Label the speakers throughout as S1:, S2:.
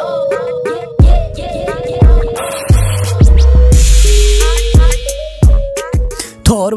S1: तो और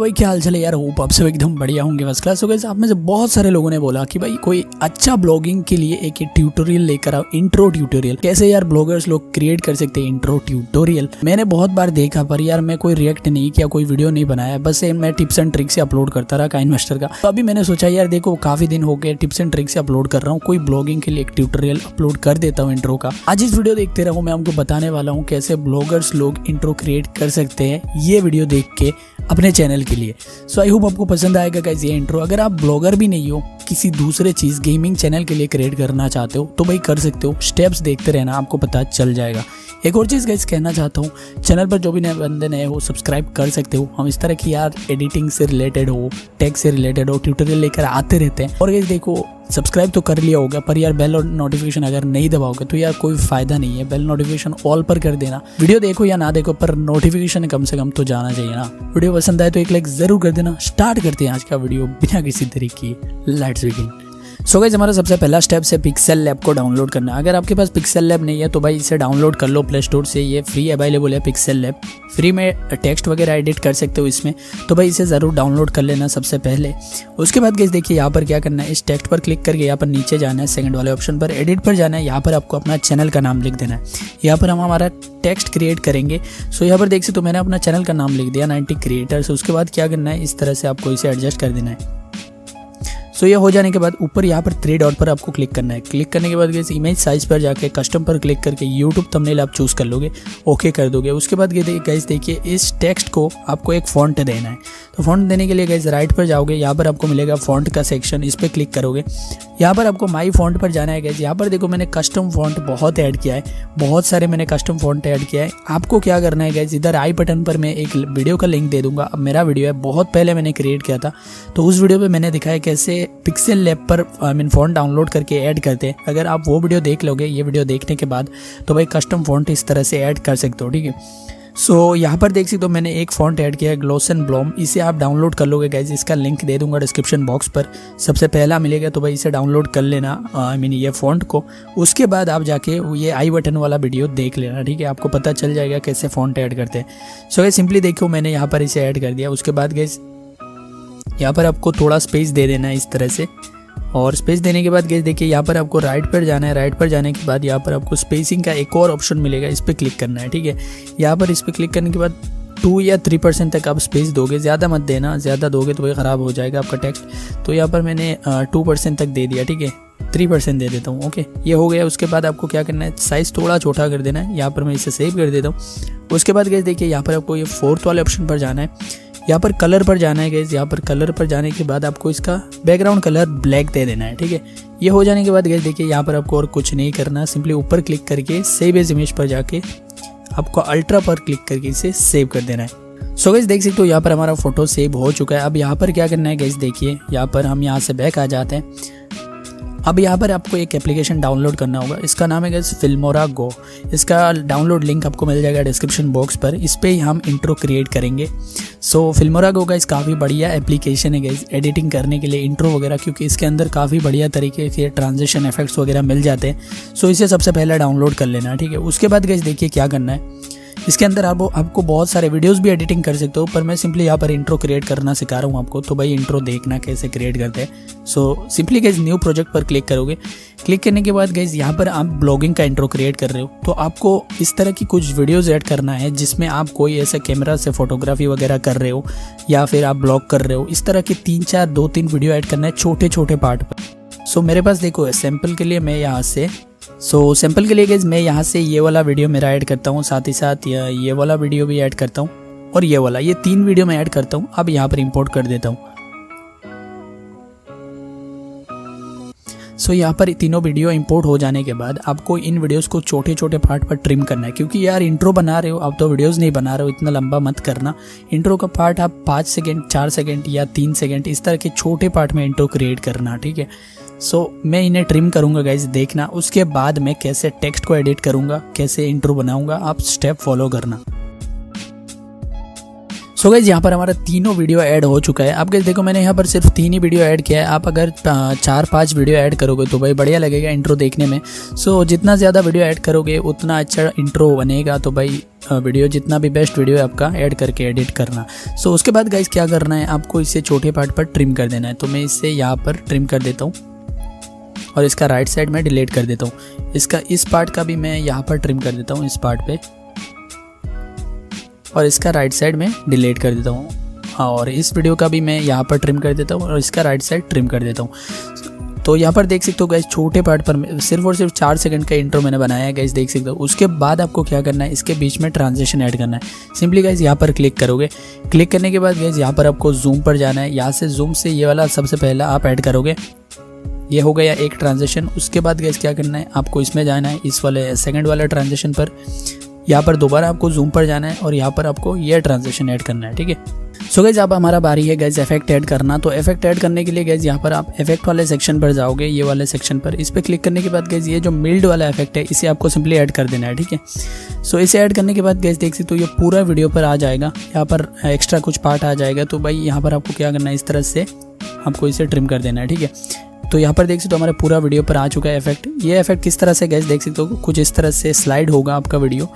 S1: भाई क्या हाल चले यार? होप आप सब एकदम बढ़िया होंगे फ़र्स्ट क्लास हो गए आप में से बहुत सारे लोगों ने बोला कि भाई, कोई अच्छा ब्लॉगिंग के लिए एक ट्यूटोरियल लेकर आओ इंट्रो ट्यूटोरियल कैसे यार ब्लॉगर्स लोग क्रिएट कर सकते हैं इंट्रो ट्यूटोरियल मैंने बहुत बार देखा, पर यार मैं कोई रिएक्ट नहीं किया, कोई वीडियो नहीं बनाया। बस मैं टिप्स एंड ट्रिक्स से अपलोड करता रहा काइन मास्टर का। तो अभी मैंने सोचा, यार देखो, काफ़ी दिन हो गए टिप्स एंड ट्रिक्स से अपलोड कर रहा हूँ। कोई ब्लॉगिंग के लिए एक ट्यूटोरियल अपलोड कर देता हूँ इंट्रो का। आज इस वीडियो देखते रहो, मैं आपको बताने वाला हूँ कैसे ब्लॉगर्स लोग इंट्रो क्रिएट कर सकते हैं। ये वीडियो देख के अपने चैनल के लिए। सो आई होप आपको पसंद आएगा गाइज़ ये इंट्रो अगर आप ब्लॉगर भी नहीं हो, किसी दूसरे चीज़ गेमिंग चैनल के लिए क्रिएट करना चाहते हो तो भाई कर सकते हो। स्टेप्स देखते रहना, आपको पता चल जाएगा। एक और चीज़ गाइज़ कहना चाहता हूँ चैनल पर जो भी नए बंदे नए हो सब्सक्राइब कर सकते हो। हम इस तरह की यार एडिटिंग से रिलेटेड हो टेक से रिलेटेड हो ट्यूटोरियल लेकर आते रहते हैं। और गाइज़ देखो सब्सक्राइब तो कर लिया होगा, पर यार बेल नोटिफिकेशन अगर नहीं दबाओगे तो यार कोई फ़ायदा नहीं है। बेल नोटिफिकेशन ऑल पर कर देना। वीडियो देखो या ना देखो, पर नोटिफिकेशन कम से कम तो जाना चाहिए ना। वीडियो पसंद आए तो एक लाइक ज़रूर कर देना। स्टार्ट करते हैं आज का वीडियो बिना किसी तरीके लेट्स बिगिन सो गाइज़ हमारा सबसे पहला स्टेप है पिक्सल लैब को डाउनलोड करना। अगर आपके पास पिक्सल लैब नहीं है तो भाई इसे डाउनलोड कर लो प्ले स्टोर से। ये फ्री अवेलेबल है पिक्सल लैब फ्री में टेक्स्ट वगैरह एडिट कर सकते हो इसमें। तो भाई इसे ज़रूर डाउनलोड कर लेना सबसे पहले। उसके बाद गैस देखिए यहाँ पर क्या करना है। इस टेक्स्ट पर क्लिक करके यहाँ पर नीचे जाना है। सेकंड वाले ऑप्शन पर एडिट पर जाना है। यहाँ पर आपको अपना चैनल का नाम लिख देना है। यहाँ पर हम हमारा टेक्स्ट क्रिएट करेंगे। सो यहाँ पर देख सकते तो मैंने अपना चैनल का नाम लिख दिया नाइन्टी क्रिएटर्स उसके बाद क्या करना है? इस तरह से आपको इसे एडजस्ट कर देना है। सो ये हो जाने के बाद ऊपर यहाँ पर थ्री डॉट पर आपको क्लिक करना है। क्लिक करने के बाद गैस इमेज साइज़ पर जाके कस्टम पर क्लिक करके यूट्यूब थंबनेल आप चूज़ कर लोगे। ओके कर दोगे। उसके बाद गैस देखिए, इस टेक्स्ट को आपको एक फॉन्ट देना है। तो फॉन्ट देने के लिए गैस राइट पर जाओगे, यहाँ पर आपको मिलेगा फॉन्ट का सेक्शन इस पर क्लिक करोगे। यहाँ पर आपको माई फॉन्ट पर जाना है गैस यहाँ पर देखो, मैंने कस्टम फॉन्ट बहुत ऐड किया है। बहुत सारे मैंने कस्टम फॉन्ट ऐड किया है। आपको क्या करना है गैस इधर आई बटन पर मैं एक वीडियो का लिंक दे दूँगा। अब मेरा वीडियो है, बहुत पहले मैंने क्रिएट किया था। तो उस वीडियो पर मैंने दिखाया कैसे पिक्सल लैब पर आई मीन फ़ोन डाउनलोड करके ऐड करते हैं। अगर आप वो वीडियो देख लोगे ये वीडियो देखने के बाद तो भाई कस्टम फ़ॉन्ट इस तरह से ऐड कर सकते हो ठीक है? सो so, यहाँ पर देख सकते हो मैंने एक फ़ॉन्ट ऐड किया है ग्लोसन ब्लॉम इसे आप डाउनलोड कर लोगे गैस इसका लिंक दे दूँगा डिस्क्रिप्शन बॉक्स पर। सबसे पहला मिलेगा तो भाई इसे डाउनलोड कर लेना आई मीन ये फ़ॉन्ट को। उसके बाद आप जाके ये आई बटन वाला वीडियो देख लेना ठीक है? आपको पता चल जाएगा कैसे फ़ॉन्ट ऐड करते हैं। सो so, सिंपली देखो मैंने यहाँ पर इसे ऐड कर दिया। उसके बाद गैस यहाँ पर आपको थोड़ा स्पेस दे देना है इस तरह से। और स्पेस देने के बाद गैस देखिए यहाँ पर आपको राइट पर जाना है। राइट पर जाने के बाद यहाँ पर आपको स्पेसिंग का एक और ऑप्शन मिलेगा, इस पर क्लिक करना है, ठीक है? यहाँ पर इस पर क्लिक करने के बाद टू या थ्री परसेंट तक आप स्पेस दोगे। ज़्यादा मत देना, ज़्यादा दोगे तो वही ख़राब हो जाएगा आपका टेक्स्ट तो यहाँ पर मैंने टू परसेंट तक दे दिया, ठीक है? थ्री परसेंट दे देता हूँ ओके ये हो गया। उसके बाद आपको क्या करना है? साइज़ थोड़ा छोटा कर देना है। यहाँ पर मैं इसे सेव कर देता हूँ। उसके बाद गए देखिए यहाँ पर आपको ये फोर्थ वाले ऑप्शन पर जाना है। यहाँ पर कलर पर जाना है गैस यहाँ पर कलर पर जाने के बाद आपको इसका बैकग्राउंड कलर ब्लैक दे देना है, ठीक है? ये हो जाने के बाद गैस देखिए, यहाँ पर आपको और कुछ नहीं करना सिंपली ऊपर क्लिक करके सेव एज इमेज पर जाके आपको अल्ट्रा पर क्लिक करके इसे सेव कर देना है। सो so गैस देख सकते हो, यहाँ पर हमारा फ़ोटो सेव हो चुका है। अब यहाँ पर क्या करना है गैस देखिए, यहाँ पर हम यहाँ से बैक आ जाते हैं। अब यहाँ पर आपको एक एप्लीकेशन डाउनलोड करना होगा। इसका नाम है गैस फिल्मोरा गो इसका डाउनलोड लिंक आपको मिल जाएगा डिस्क्रिप्शन बॉक्स पर। इस पर हम इंट्रो क्रिएट करेंगे। सो फिल्मोरा गो इस काफ़ी बढ़िया एप्लीकेशन है गैस एडिटिंग करने के लिए इंट्रो वगैरह, क्योंकि इसके अंदर काफ़ी बढ़िया तरीके के ट्रांजेक्शन इफेक्ट्स वगैरह मिल जाते हैं। सो इसे सबसे पहले डाउनलोड कर लेना, ठीक है? उसके बाद गैस देखिए क्या करना है। इसके अंदर आप आपको बहुत सारे वीडियोस भी एडिटिंग कर सकते हो पर मैं सिंपली यहाँ पर इंट्रो क्रिएट करना सिखा रहा हूँ आपको। तो भाई इंट्रो देखना कैसे क्रिएट करते हैं। सो सिंपली गैस न्यू प्रोजेक्ट पर क्लिक करोगे। क्लिक करने के बाद गैस यहाँ पर आप ब्लॉगिंग का इंट्रो क्रिएट कर रहे हो। तो आपको इस तरह की कुछ वीडियोज़ ऐड करना है जिसमें आप कोई ऐसा कैमरा से फोटोग्राफी वगैरह कर रहे हो या फिर आप ब्लॉग कर रहे हो। इस तरह के तीन चार दो तीन वीडियो ऐड करना है छोटे छोटे पार्ट पर। सो so, मेरे पास देखो सैंपल के लिए मैं यहाँ से सो so, सैंपल के लिए गैस मैं यहाँ से ये वाला वीडियो मेरा ऐड करता हूँ साथ ही साथ ये वाला वीडियो भी ऐड करता हूँ और ये वाला ये तीन वीडियो मैं ऐड करता हूँ अब यहाँ पर इंपोर्ट कर देता हूँ। सो so, यहाँ पर तीनों वीडियो इंपोर्ट हो जाने के बाद आपको इन वीडियोस को छोटे छोटे पार्ट पर ट्रिम करना है क्योंकि यार इंट्रो बना रहे हो आप तो वीडियोस नहीं बना रहे हो इतना लंबा मत करना। इंट्रो का पार्ट आप पाँच सेकेंड चार सेकेंड या तीन सेकेंड इस तरह के छोटे पार्ट में इंट्रो क्रिएट करना ठीक है? सो so, मैं इन्हें ट्रिम करूँगा गाइज़ देखना। उसके बाद मैं कैसे टेक्स्ट को एडिट करूँगा कैसे इंट्रो बनाऊँगा आप स्टेप फॉलो करना। सो गाइज़ यहाँ पर हमारा तीनों वीडियो ऐड हो चुका है। आप गैस देखो मैंने यहाँ पर सिर्फ़ तीन ही वीडियो ऐड किया है। आप अगर चार पाँच वीडियो ऐड करोगे तो भाई बढ़िया लगेगा इंट्रो देखने में। सो so, जितना ज़्यादा वीडियो ऐड करोगे उतना अच्छा इंट्रो बनेगा। तो भाई वीडियो जितना भी बेस्ट वीडियो है आपका ऐड करके एडिट करना। सो so, उसके बाद गाइज़ क्या करना है? आपको इसे छोटे पार्ट पर ट्रिम कर देना है। तो मैं इसे यहाँ पर ट्रिम कर देता हूँ। और इसका राइट साइड में डिलीट कर देता हूँ। इसका इस पार्ट का भी मैं यहाँ पर ट्रिम कर देता हूँ इस पार्ट पे। और इसका राइट साइड में डिलीट कर देता हूँ। और इस वीडियो का भी मैं यहाँ पर ट्रिम कर देता हूँ और इसका राइट साइड ट्रिम कर देता हूँ। तो यहाँ पर देख सकते हो गैस छोटे पार्ट पर सिर्फ़ और सिर्फ़ चार सेकंड का इंट्रो मैंने बनाया है गैस देख सकते हो। उसके बाद आपको क्या करना है, इसके बीच में ट्रांजेक्शन ऐड करना है। सिंपली गैस यहाँ पर क्लिक करोगे। क्लिक करने के बाद गैस यहाँ पर आपको जूम पर जाना है। यहाँ से जूम से ये वाला सबसे पहला आप ऐड करोगे। ये हो गया एक ट्रांजेक्शन उसके बाद गैस क्या करना है? आपको इसमें जाना है, इस वाले सेकंड वाले ट्रांजेक्शन पर। यहाँ पर दोबारा आपको जूम पर जाना है और यहाँ पर आपको ये ट्रांजेक्शन ऐड करना है, ठीक है? सो गैज अब हमारा बारी है गैज इफ़ेक्ट ऐड करना। तो इफ़ेक्ट ऐड करने के लिए गैज यहाँ पर आप इफ़ेक्ट वाले सेक्शन पर जाओगे, ये वाले सेक्शन पर। इस पर क्लिक करने के बाद गैज ये जो मिल्ड वाला इफ़ेक्ट है, इसे आपको सिंपली ऐड कर देना है, ठीक है? सो इसे ऐड करने के बाद गैस देख सकते तो ये पूरा वीडियो पर आ जाएगा। यहाँ पर एक्स्ट्रा कुछ पार्ट आ जाएगा। तो भाई, यहाँ पर आपको क्या करना है? इस तरह से आपको इसे ट्रिम कर देना है, ठीक है? तो यहाँ पर देख सकते हो हमारे पूरा वीडियो पर आ चुका है इफ़ेक्ट ये इफ़ेक्ट किस तरह से गैस देख सकते हो? कुछ इस तरह से स्लाइड होगा आपका वीडियो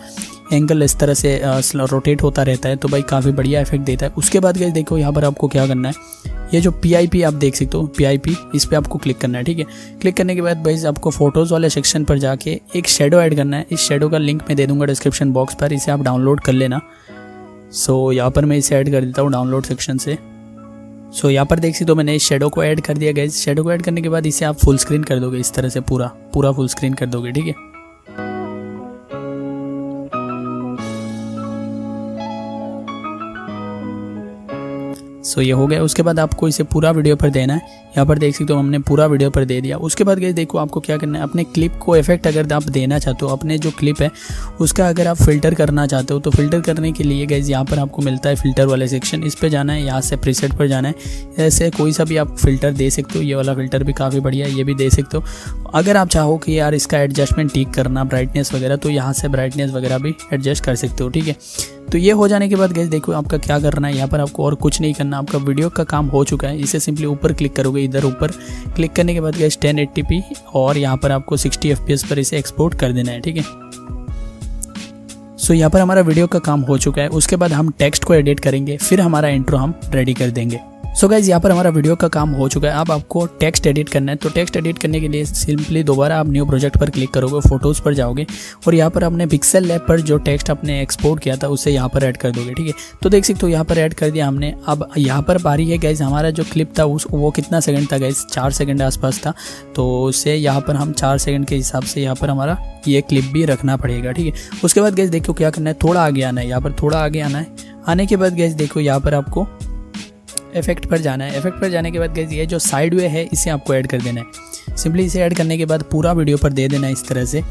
S1: एंगल इस तरह से रोटेट होता रहता है तो भाई काफ़ी बढ़िया इफ़ेक्ट देता है। उसके बाद गैस देखो यहाँ पर आपको क्या करना है। ये जो पीआईपी आप देख सकते हो पीआईपी इस पर आपको क्लिक करना है ठीक है? क्लिक करने के बाद भाई आपको फ़ोटोज़ वाले सेक्शन पर जाके एक शेडो ऐड करना है। इस शेडो का लिंक मैं दे दूँगा डिस्क्रिप्शन बॉक्स पर इसे आप डाउनलोड कर लेना। सो so, यहाँ पर मैं इसे ऐड कर देता हूँ डाउनलोड सेक्शन से। सो so, यहाँ पर देख सकते हो मैंने शेडो को ऐड कर दिया गया शेडो को ऐड करने के बाद इसे आप फुल स्क्रीन कर दोगे इस तरह से पूरा पूरा फुल स्क्रीन कर दोगे ठीक है? सो ये हो गया। उसके बाद आपको इसे पूरा वीडियो पर देना है। यहाँ पर देख सकते हो हमने पूरा वीडियो पर दे दिया। उसके बाद गए देखो आपको क्या करना है। अपने क्लिप को इफ़ेक्ट अगर आप देना चाहते हो, अपने जो क्लिप है, उसका अगर आप फ़िल्टर करना चाहते हो तो फ़िल्टर करने के लिए गए यहाँ पर आपको मिलता है फ़िल्टर वाले सेक्शन इस पर जाना है, यहाँ से प्रीसेट पर जाना है। ऐसे कोई सा भी आप फ़िल्टर दे सकते हो। ये वाला फ़िल्टर भी काफ़ी बढ़िया ये भी दे सकते हो। अगर आप चाहो कि यार इसका एडजस्टमेंट ठीक करना ब्राइटनेस वगैरह तो यहाँ से ब्राइटनेस वगैरह भी एडजस्ट कर सकते हो, ठीक है? तो ये हो जाने के बाद गैस देखो आपका क्या करना है। यहाँ पर आपको और कुछ नहीं करना। आपका वीडियो का काम हो चुका है। इसे सिंपली ऊपर क्लिक करोगे, इधर ऊपर क्लिक करने के बाद गैस टेन और यहाँ पर आपको सिक्सटी एफ़ पर इसे एक्सपोर्ट कर देना है, ठीक है? सो यहाँ पर हमारा वीडियो का काम हो चुका है। उसके बाद हम टेक्स्ट को एडिट करेंगे, फिर हमारा इंट्रो हम रेडी कर देंगे। सो so गाइज़ यहाँ पर हमारा वीडियो का काम हो चुका है। अब आपको टेक्स्ट एडिट करना है। तो टेक्स्ट एडिट करने के लिए सिंपली दोबारा आप न्यू प्रोजेक्ट पर क्लिक करोगे फ़ोटोज़ पर जाओगे और यहाँ पर आपने पिक्सल लैब पर जो टेक्स्ट आपने एक्सपोर्ट किया था, उसे यहाँ पर ऐड कर दोगे, ठीक है? तो देख सकते हो, यहाँ पर ऐड कर दिया हमने। अब यहाँ पर बारी है गैस हमारा जो क्लिप था, उस, वो कितना सेकंड था गैस चार सेकंड आसपास था। तो उसे यहाँ पर हम चार सेकंड के हिसाब से यहाँ पर हमारा ये क्लिप भी रखना पड़ेगा, ठीक है? उसके बाद गैस देखो क्या करना है। थोड़ा आगे आना है। यहाँ पर थोड़ा आगे आना है। आने के बाद गैस देखो यहाँ पर आपको इफ़ेक्ट पर जाना है। इफ़ेक्ट पर जाने के बाद गैस ये जो साइड वे है, इसे आपको ऐड कर देना है। सिंपली इसे ऐड करने के बाद पूरा वीडियो पर दे देना है इस तरह से।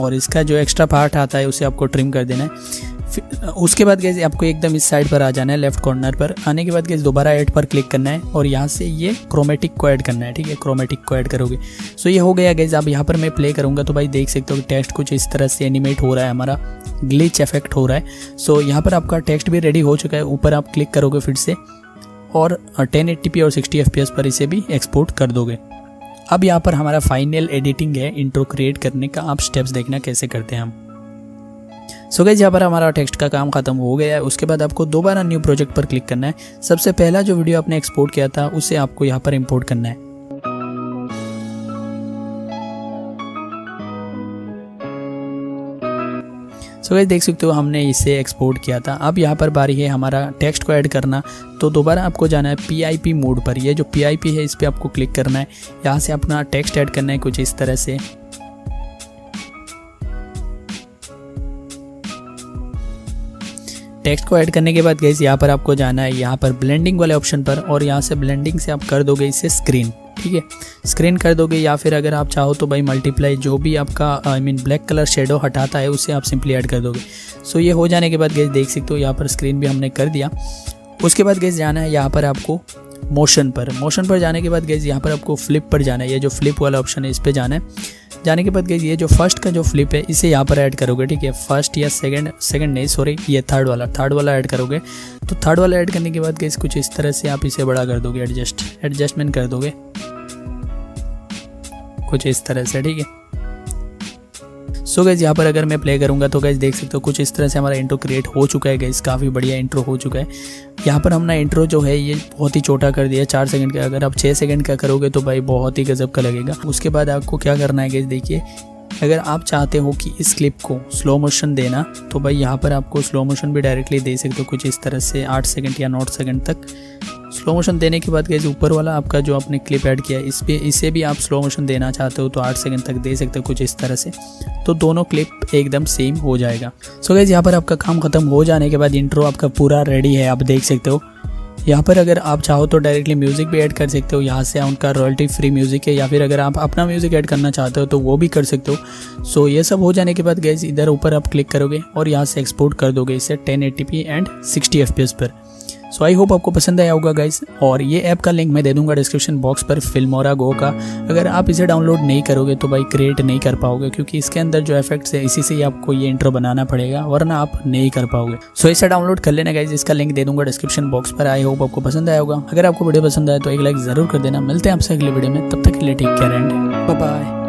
S1: और इसका जो एक्स्ट्रा पार्ट आता है, उसे आपको ट्रिम कर देना है। उसके बाद गैस आपको एकदम इस साइड पर आ जाना है लेफ़्ट कॉर्नर पर। आने के बाद गैस दोबारा ऐड पर क्लिक करना है और यहाँ से ये क्रोमेटिक को ऐड करना है, ठीक है? क्रोमेटिक को ऐड करोगे। सो ये हो गया गैस अब यहाँ पर मैं प्ले करूँगा तो भाई देख सकते हो कि टेस्ट कुछ इस तरह से एनिमेट हो रहा है, हमारा ग्लिच इफ़ेक्ट हो रहा है। सो यहाँ पर आपका टेक्स्ट भी रेडी हो चुका है, ऊपर आप क्लिक करोगे फिर से और टेन और सिक्सटी एफ़ पर इसे भी एक्सपोर्ट कर दोगे। अब यहाँ पर हमारा फाइनल एडिटिंग है इंट्रो क्रिएट करने का। आप स्टेप्स देखना कैसे करते हैं हम। सो गई यहाँ पर हमारा टेक्स्ट का काम खत्म हो गया है। उसके बाद आपको दोबारा न्यू प्रोजेक्ट पर क्लिक करना है। सबसे पहला जो वीडियो आपने एक्सपोर्ट किया था, उसे आपको यहाँ पर इम्पोर्ट करना है। सो so देख सकते हो हमने इसे एक्सपोर्ट किया था। अब यहाँ पर बारी है हमारा टेक्स्ट को ऐड करना। तो दोबारा आपको जाना है पीआईपी मोड पर। ये जो पीआईपी है, इस पर आपको क्लिक करना है। यहाँ से अपना टेक्स्ट ऐड करना है कुछ इस तरह से। टेक्स्ट को ऐड करने के बाद गई यहाँ पर आपको जाना है, यहाँ पर ब्लेंडिंग वाले ऑप्शन पर और यहाँ से ब्लेंडिंग से आप कर दोगे इसे स्क्रीन ठीक है? स्क्रीन कर दोगे या फिर अगर आप चाहो तो भाई मल्टीप्लाई जो भी आपका I mean black colour shadow हटाता है, उसे आप सिंपली ऐड कर दोगे। सो ये हो जाने के बाद गैस देख सकते हो यहाँ पर स्क्रीन भी हमने कर दिया। उसके बाद गैस जाना है यहाँ पर आपको मोशन पर। मोशन पर जाने के बाद गैस यहाँ पर आपको फ्लिप पर जाना है। ये जो फ्लिप वाला ऑप्शन है, इस पर जाना है। जाने के बाद गई ये जो फ़र्स्ट का जो फ्लिप है, इसे यहाँ पर ऐड करोगे, ठीक है? फ़र्स्ट या सेकंड सेकंड नहीं सॉरी ये थर्ड वाला। थर्ड वाला ऐड करोगे। तो थर्ड वाला ऐड करने के बाद गई कुछ इस तरह से आप इसे बड़ा कर दोगे एडजस्ट एडजस्टमेंट कर दोगे। कुछ इस तरह से, ठीक है? सो गैस यहाँ पर अगर मैं प्ले करूँगा तो गैस देख सकते हो कुछ इस तरह से हमारा इंट्रो क्रिएट हो चुका है गैस काफ़ी बढ़िया इंट्रो हो चुका है। यहाँ पर हमने इंट्रो जो है, ये बहुत ही छोटा कर दिया, चार सेकंड का। अगर आप छः सेकंड का करोगे तो भाई बहुत ही गजब का लगेगा। उसके बाद आपको क्या करना है गैस देखिए। अगर आप चाहते हो कि इस क्लिप को स्लो मोशन देना तो भाई यहाँ पर आपको स्लो मोशन भी डायरेक्टली दे सकते हो कुछ इस तरह से आठ सेकंड या नौ सेकंड तक। स्लो मोशन देने के बाद गैस ऊपर वाला आपका जो आपने क्लिप ऐड किया है इस पर इसे भी आप स्लो मोशन देना चाहते हो तो आठ सेकंड तक दे सकते हो कुछ इस तरह से। तो दोनों क्लिप एकदम सेम हो जाएगा। सो गैस यहाँ पर आपका काम खत्म हो जाने के बाद इंट्रो आपका पूरा रेडी है, आप देख सकते हो। यहाँ पर अगर आप चाहो तो डायरेक्टली म्यूज़िक भी ऐड कर सकते हो, यहाँ से उनका रॉयल्टी फ्री म्यूज़िक है, या फिर अगर आप अपना म्यूज़िक ऐड करना चाहते हो तो वो भी कर सकते हो। सो ये सब हो जाने के बाद गैस इधर ऊपर आप क्लिक करोगे और यहाँ से एक्सपोर्ट कर दोगे इसे टेन एंड सिक्सटी एफ़ पर। सो आई होप आपको पसंद आया होगा गाइस और ये ऐप का लिंक मैं दे दूँगा डिस्क्रिप्शन बॉक्स पर फिल्मोरा गो का. अगर आप इसे डाउनलोड नहीं करोगे तो भाई क्रिएट नहीं कर पाओगे, क्योंकि इसके अंदर जो इफेक्ट्स है, इसी से ही आपको ये इंट्रो बनाना पड़ेगा, वरना आप नहीं कर पाओगे. सो इसे डाउनलोड कर लेना गाइज़ इसका लिंक दे दूँगा डिस्क्रिप्शन बॉक्स पर. आई होप आपको पसंद आया होगा. अगर आपको वीडियो पसंद आए तो एक लाइक ज़रूर कर देना. मिलते हैं आपसे अगले वीडियो में. तब तक के लिए टेक केयर एंड बाय